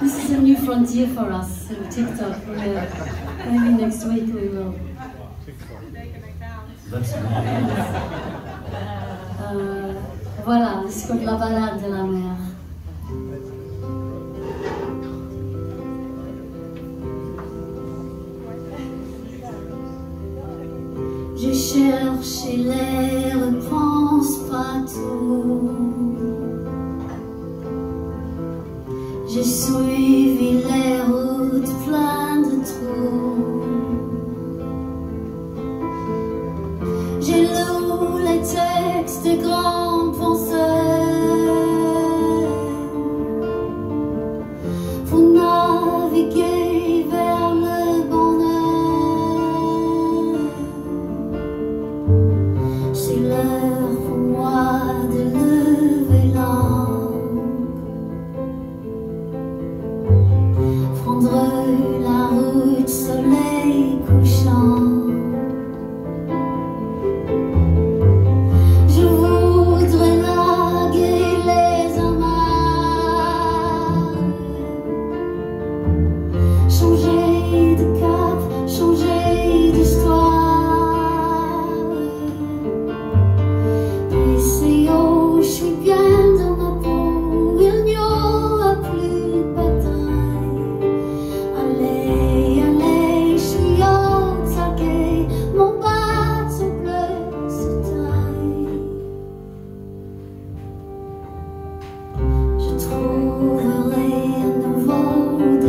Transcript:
This is a new frontier for us, so TikTok. Yeah. Maybe next week we will. Euh, voilà, c'est la balade de la mer. Je cherche les réponses partout. J'ai Je suis vilaine. trouverai un nouveau